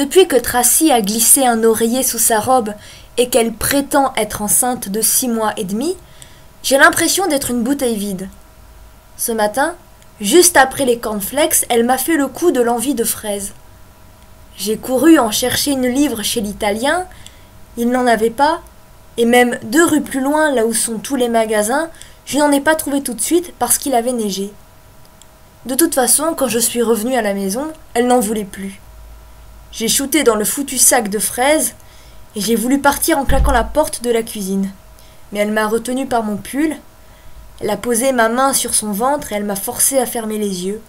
Depuis que Tracy a glissé un oreiller sous sa robe et qu'elle prétend être enceinte de six mois et demi, j'ai l'impression d'être une bouteille vide. Ce matin, juste après les cornflakes, elle m'a fait le coup de l'envie de fraises. J'ai couru en chercher une livre chez l'Italien, il n'en avait pas, et même deux rues plus loin, là où sont tous les magasins, je n'en ai pas trouvé tout de suite parce qu'il avait neigé. De toute façon, quand je suis revenue à la maison, elle n'en voulait plus. J'ai shooté dans le foutu sac de fraises et j'ai voulu partir en claquant la porte de la cuisine. Mais elle m'a retenue par mon pull. Elle a posé ma main sur son ventre et elle m'a forcé à fermer les yeux.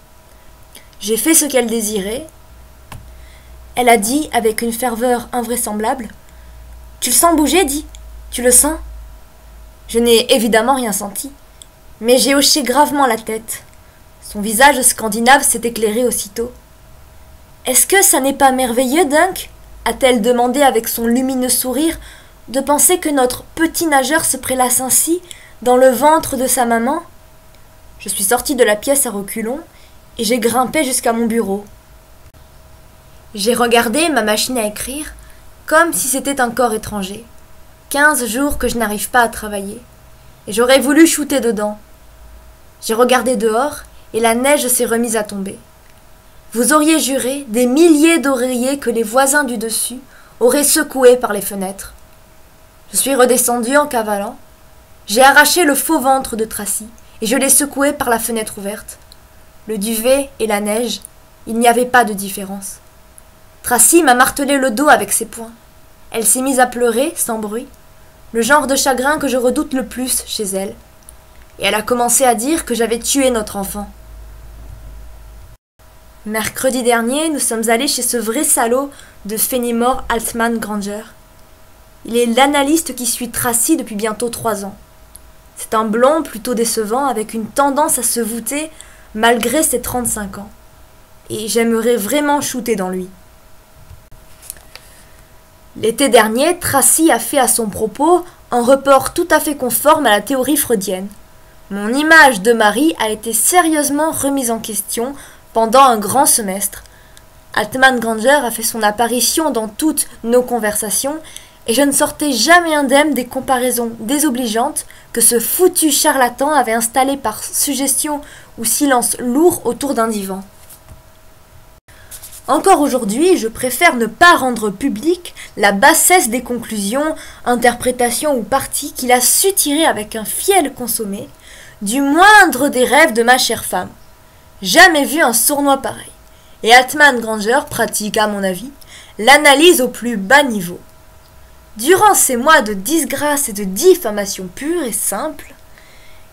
J'ai fait ce qu'elle désirait. Elle a dit avec une ferveur invraisemblable Tu le sens bouger, dit Tu le sens Je n'ai évidemment rien senti, mais j'ai hoché gravement la tête. Son visage scandinave s'est éclairé aussitôt. Est-ce que ça n'est pas merveilleux, Dunk a-t-elle demandé avec son lumineux sourire, de penser que notre petit nageur se prélasse ainsi dans le ventre de sa maman? Je suis sortie de la pièce à reculons et j'ai grimpé jusqu'à mon bureau. J'ai regardé ma machine à écrire comme si c'était un corps étranger. Quinze jours que je n'arrive pas à travailler. Et j'aurais voulu shooter dedans. J'ai regardé dehors et la neige s'est remise à tomber. Vous auriez juré des milliers d'oreillers que les voisins du dessus auraient secoués par les fenêtres. Je suis redescendu en cavalant. J'ai arraché le faux ventre de Tracy et je l'ai secoué par la fenêtre ouverte. Le duvet et la neige, il n'y avait pas de différence. Tracy m'a martelé le dos avec ses poings. Elle s'est mise à pleurer sans bruit, le genre de chagrin que je redoute le plus chez elle. Et elle a commencé à dire que j'avais tué notre enfant. Mercredi dernier, nous sommes allés chez ce vrai salaud de Fenimore Altman Granger. Il est l'analyste qui suit Tracy depuis bientôt trois ans. C'est un blond plutôt décevant avec une tendance à se voûter malgré ses 35 ans. Et j'aimerais vraiment shooter dans lui. L'été dernier, Tracy a fait à son propos un report tout à fait conforme à la théorie freudienne. Mon image de Marie a été sérieusement remise en question pendant un grand semestre. Altman Granger a fait son apparition dans toutes nos conversations et je ne sortais jamais indemne des comparaisons désobligeantes que ce foutu charlatan avait installées par suggestion ou silence lourd autour d'un divan. Encore aujourd'hui, je préfère ne pas rendre publique la bassesse des conclusions, interprétations ou parties qu'il a su tirer avec un fiel consommé du moindre des rêves de ma chère femme. Jamais vu un sournois pareil. Et Altman Granger pratique, à mon avis, l'analyse au plus bas niveau. Durant ces mois de disgrâce et de diffamation pure et simple,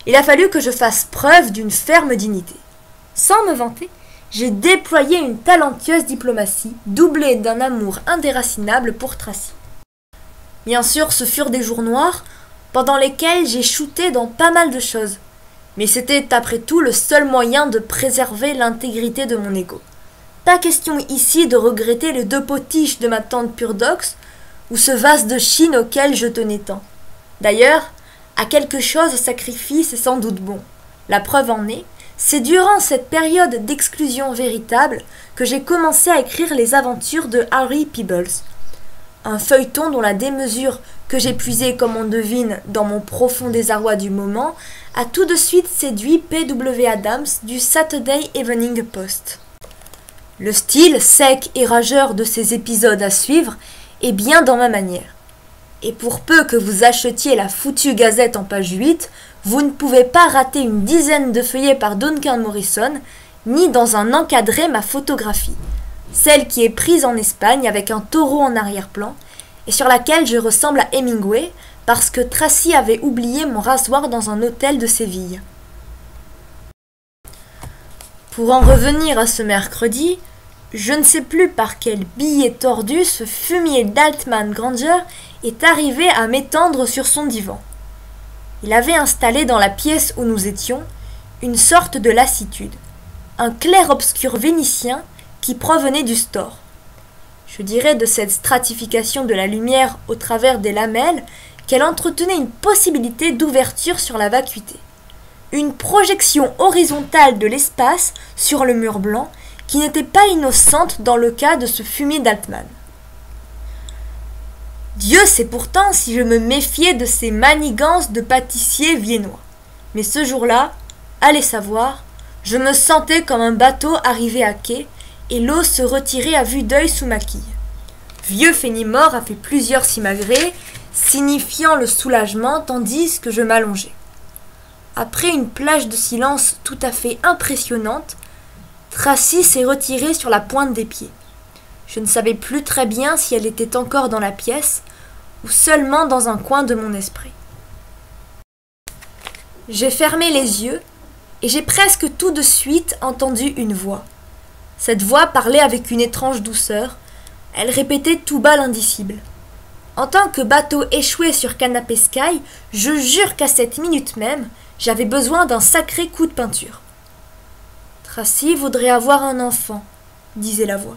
il a fallu que je fasse preuve d'une ferme dignité. Sans me vanter, j'ai déployé une talentueuse diplomatie, doublée d'un amour indéracinable pour Tracy. Bien sûr, ce furent des jours noirs, pendant lesquels j'ai shooté dans pas mal de choses, mais c'était après tout le seul moyen de préserver l'intégrité de mon ego. Pas question ici de regretter les deux potiches de ma tante Purdox ou ce vase de Chine auquel je tenais tant. D'ailleurs, à quelque chose sacrifice est sans doute bon. La preuve en est, c'est durant cette période d'exclusion véritable que j'ai commencé à écrire les aventures de Harry Peebles. Un feuilleton dont la démesure que j'ai puisée, comme on devine, dans mon profond désarroi du moment, a tout de suite séduit P.W. Adams du Saturday Evening Post. Le style sec et rageur de ces épisodes à suivre est bien dans ma manière. Et pour peu que vous achetiez la foutue gazette en page 8, vous ne pouvez pas rater une dizaine de feuillets par Duncan Morrison, ni dans un encadré ma photographie, celle qui est prise en Espagne avec un taureau en arrière-plan, et sur laquelle je ressemble à Hemingway, parce que Tracy avait oublié mon rasoir dans un hôtel de Séville. Pour en revenir à ce mercredi, je ne sais plus par quel billet tordu ce fumier d'Altman Granger est arrivé à m'étendre sur son divan. Il avait installé dans la pièce où nous étions une sorte de lassitude, un clair-obscur vénitien qui provenait du store. Je dirais de cette stratification de la lumière au travers des lamelles qu'elle entretenait une possibilité d'ouverture sur la vacuité. Une projection horizontale de l'espace sur le mur blanc qui n'était pas innocente dans le cas de ce fumier d'Altman. Dieu sait pourtant si je me méfiais de ces manigances de pâtissier viennois. Mais ce jour-là, allez savoir, je me sentais comme un bateau arrivé à quai et l'eau se retirait à vue d'œil sous ma quille. Vieux Fénimore a fait plusieurs simagrées, signifiant le soulagement tandis que je m'allongeais. Après une plage de silence tout à fait impressionnante, Tracy s'est retirée sur la pointe des pieds. Je ne savais plus très bien si elle était encore dans la pièce ou seulement dans un coin de mon esprit. J'ai fermé les yeux et j'ai presque tout de suite entendu une voix. Cette voix parlait avec une étrange douceur. Elle répétait tout bas l'indicible. En tant que bateau échoué sur Canapé Sky, je jure qu'à cette minute même, j'avais besoin d'un sacré coup de peinture. Tracy voudrait avoir un enfant, disait la voix.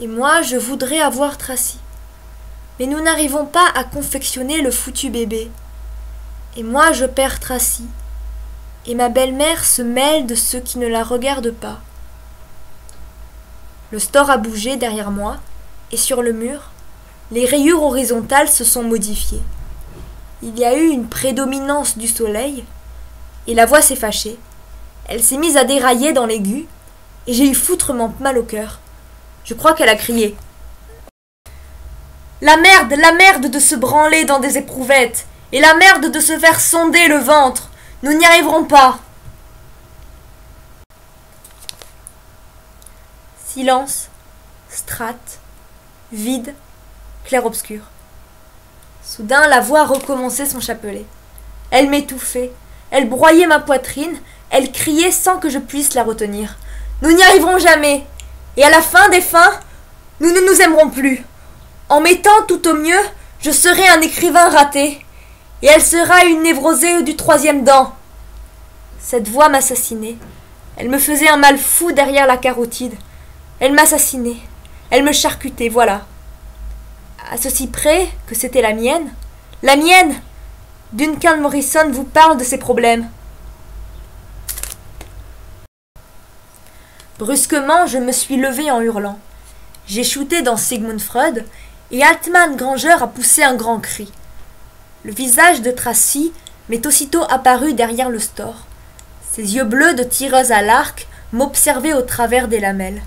Et moi, je voudrais avoir Tracy. Mais nous n'arrivons pas à confectionner le foutu bébé. Et moi, je perds Tracy. Et ma belle-mère se mêle de ceux qui ne la regardent pas. Le store a bougé derrière moi, et sur le mur, les rayures horizontales se sont modifiées. Il y a eu une prédominance du soleil, et la voix s'est fâchée. Elle s'est mise à dérailler dans l'aigu, et j'ai eu foutrement mal au cœur. Je crois qu'elle a crié. La merde, la merde de se branler dans des éprouvettes, et la merde de se faire sonder le ventre. Nous n'y arriverons pas. Silence, strate, vide, clair-obscur. Soudain, la voix recommençait son chapelet. Elle m'étouffait, elle broyait ma poitrine, elle criait sans que je puisse la retenir. Nous n'y arriverons jamais. Et à la fin des fins, nous ne nous aimerons plus. En mettant tout au mieux, je serai un écrivain raté. Et elle sera une névrosée du troisième dent. Cette voix m'assassinait. Elle me faisait un mal fou derrière la carotide. Elle m'assassinait. Elle me charcutait, voilà. À ceci près que c'était la mienne. La mienne Duncan Morrison vous parle de ses problèmes. Brusquement, je me suis levé en hurlant. J'ai shooté dans Sigmund Freud, et Altman Granger a poussé un grand cri. Le visage de Tracy m'est aussitôt apparu derrière le store. Ses yeux bleus de tireuse à l'arc m'observaient au travers des lamelles.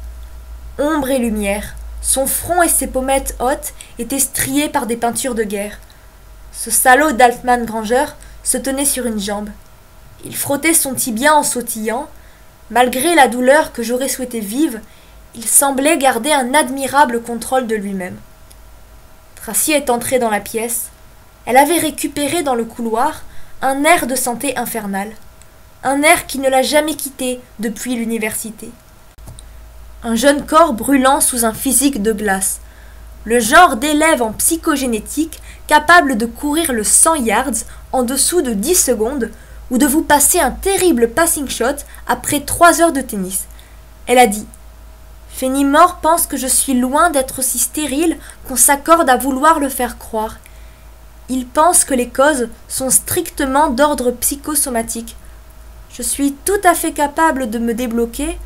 Ombre et lumière, son front et ses pommettes hautes étaient striés par des peintures de guerre. Ce salaud d'Altman Granger se tenait sur une jambe. Il frottait son tibia en sautillant, Malgré la douleur que j'aurais souhaité vive, il semblait garder un admirable contrôle de lui-même. Tracy est entrée dans la pièce. Elle avait récupéré dans le couloir un air de santé infernale, un air qui ne l'a jamais quitté depuis l'université. Un jeune corps brûlant sous un physique de glace, le genre d'élève en psychogénétique capable de courir le 100 yards en dessous de 10 secondes ou de vous passer un terrible passing shot après trois heures de tennis. Elle a dit Fenimore pense que je suis loin d'être aussi stérile qu'on s'accorde à vouloir le faire croire. Il pense que les causes sont strictement d'ordre psychosomatique. Je suis tout à fait capable de me débloquer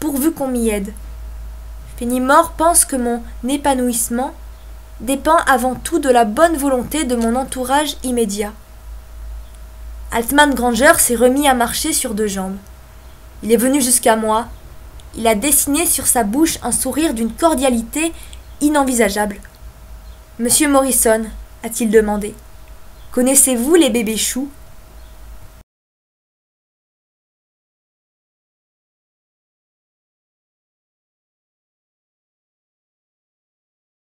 pourvu qu'on m'y aide. Fenimore pense que mon épanouissement dépend avant tout de la bonne volonté de mon entourage immédiat. Altman Granger s'est remis à marcher sur deux jambes. Il est venu jusqu'à moi. Il a dessiné sur sa bouche un sourire d'une cordialité inenvisageable. Monsieur Morrison, a-t-il demandé, connaissez-vous les bébés choux?